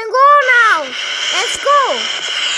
can go now. Let's go.